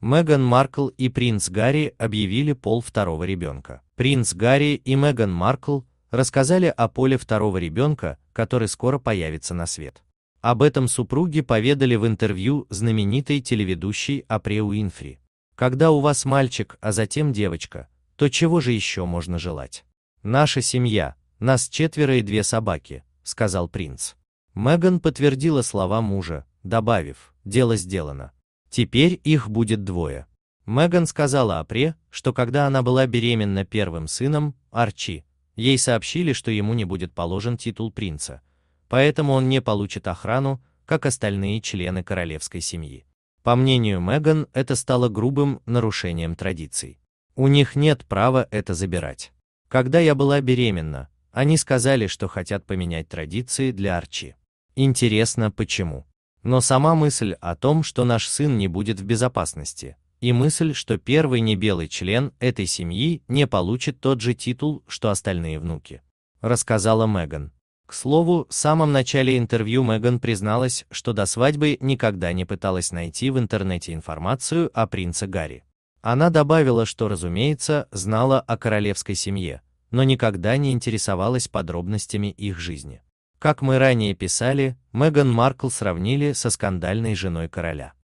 Меган Маркл и принц Гарри объявили пол второго ребенка. Принц Гарри и Меган Маркл рассказали о поле второго ребенка, который скоро появится на свет. Об этом супруги поведали в интервью знаменитой телеведущей Апре Уинфри. Когда у вас мальчик, а затем девочка, то чего же еще можно желать? Наша семья, нас четверо и две собаки, сказал принц. Меган подтвердила слова мужа, добавив, дело сделано. Теперь их будет двое. Меган сказала Апре, что когда она была беременна первым сыном, Арчи, ей сообщили, что ему не будет положен титул принца, поэтому он не получит охрану, как остальные члены королевской семьи. По мнению Меган, это стало грубым нарушением традиций. У них нет права это забирать. Когда я была беременна, они сказали, что хотят поменять традиции для Арчи. Интересно, почему. Но сама мысль о том, что наш сын не будет в безопасности, и мысль, что первый небелый член этой семьи не получит тот же титул, что остальные внуки, рассказала Меган. К слову, в самом начале интервью Меган призналась, что до свадьбы никогда не пыталась найти в интернете информацию о принце Гарри. Она добавила, что, разумеется, знала о королевской семье, но никогда не интересовалась подробностями их жизни. Как мы ранее писали, Меган Маркл сравнили со скандальной женой короля.